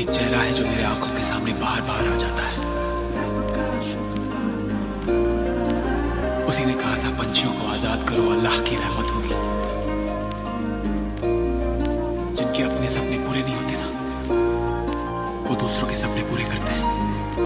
एक चेहरा है जो मेरे आँखों के सामने बार बार आ जाता है। उसी ने कहा था, पंछियों को आज़ाद करो, अल्लाह की रहमत होगी। जिनके अपने सपने पूरे नहीं होते ना, वो दूसरों के सपने पूरे करते हैं।